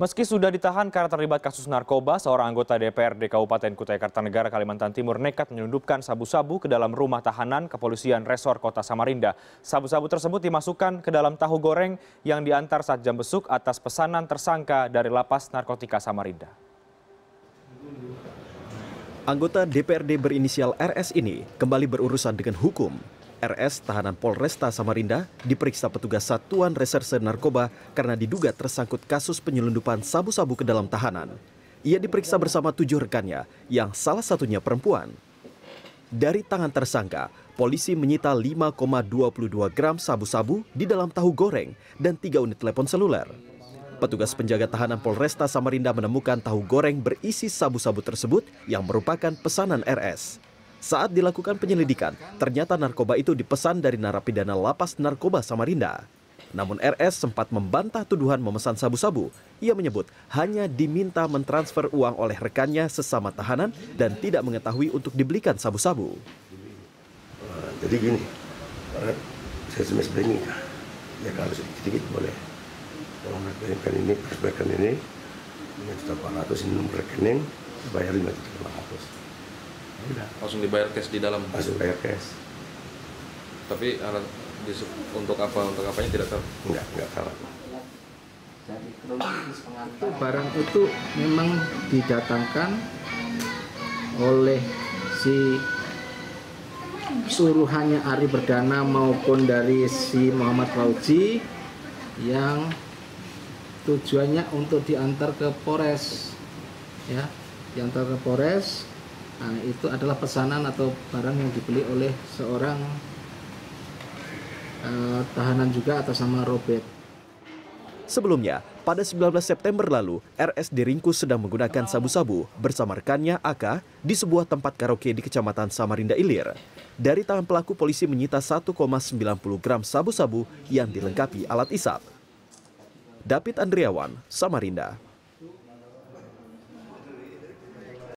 Meski sudah ditahan karena terlibat kasus narkoba, seorang anggota DPRD Kabupaten Kutai Kartanegara, Kalimantan Timur nekat menyelundupkan sabu-sabu ke dalam rumah tahanan kepolisian resor kota Samarinda. Sabu-sabu tersebut dimasukkan ke dalam tahu goreng yang diantar saat jam besuk atas pesanan tersangka dari lapas narkotika Samarinda. Anggota DPRD berinisial RS ini kembali berurusan dengan hukum RS tahanan Polresta Samarinda diperiksa petugas Satuan Reserse Narkoba karena diduga tersangkut kasus penyelundupan sabu-sabu ke dalam tahanan. Ia diperiksa bersama tujuh rekannya, yang salah satunya perempuan. Dari tangan tersangka, polisi menyita 5,22 gram sabu-sabu di dalam tahu goreng dan tiga unit telepon seluler. Petugas penjaga tahanan Polresta Samarinda menemukan tahu goreng berisi sabu-sabu tersebut yang merupakan pesanan RS. Saat dilakukan penyelidikan, ternyata narkoba itu dipesan dari narapidana lapas narkoba Samarinda. Namun RS sempat membantah tuduhan memesan sabu-sabu. Ia menyebut hanya diminta mentransfer uang oleh rekannya sesama tahanan dan tidak mengetahui untuk dibelikan sabu-sabu. Uh, jadi gini, saya semester ini, ya kalau sedikit-sedikit boleh. Kalau merekeningkan ini, persebaikan ini, 5 juta 400 ini nomor rekening, bayar 5 juta 400 udah. Langsung dibayar cash di dalam. Langsung bayar cash. Tapi alat untuk apa untuk apanya tidak tahu. Enggak enggak tahu. Itu barang itu memang didatangkan oleh si suruhannya Ari Berdana maupun dari si Muhammad Fauzi yang tujuannya untuk diantar ke Polres ya. Diantar ke Polres Nah, itu adalah pesanan atau barang yang dibeli oleh seorang uh, tahanan juga atas nama Robert. Sebelumnya, pada 19 September lalu, RS diringkus sedang menggunakan sabu-sabu bersama rekannya AK di sebuah tempat karaoke di Kecamatan Samarinda Ilir. Dari tangan pelaku, polisi menyita 1,90 gram sabu-sabu yang dilengkapi alat isap. David Andriawan, Samarinda.